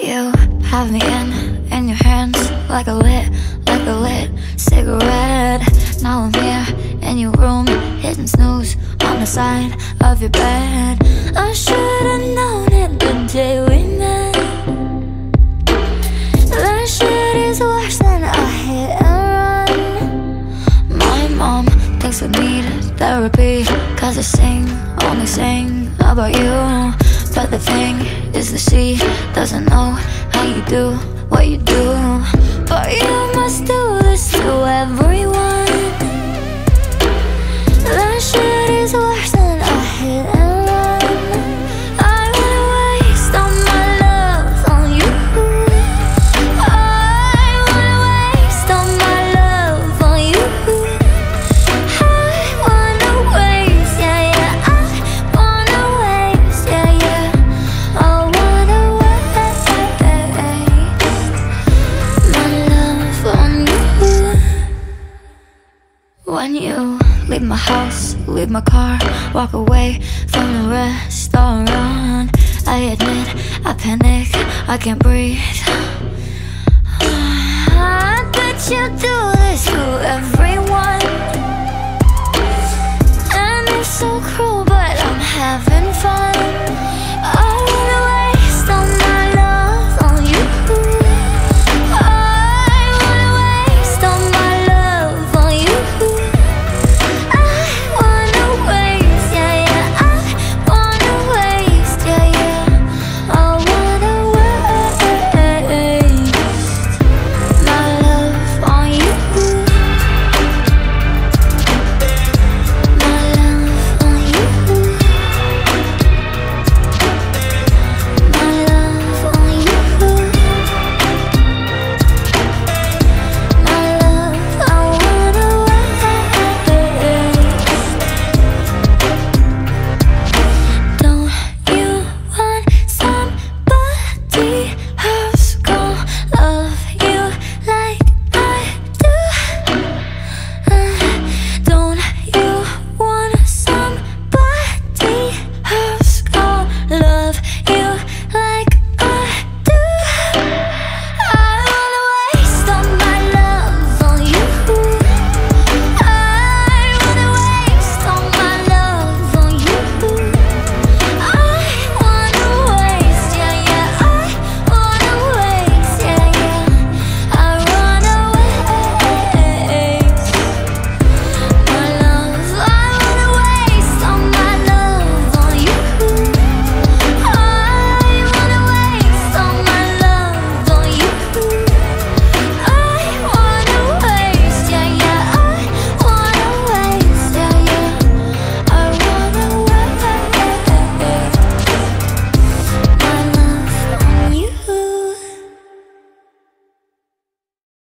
You have me in, in your hands Like a lit, like a lit cigarette. Now I'm here in your room Hitting snooze on the side of your bed. I should've known it the day we met. That shit is worse than a hit and run. My mom thinks I need therapy Cause I sing, only sing about you. But the thing is that she doesn't know how you do what you do. But you must do this to everyone When you leave my house, leave my car Walk away from the restaurant. I admit, I panic, I can't breathe. But you do this to every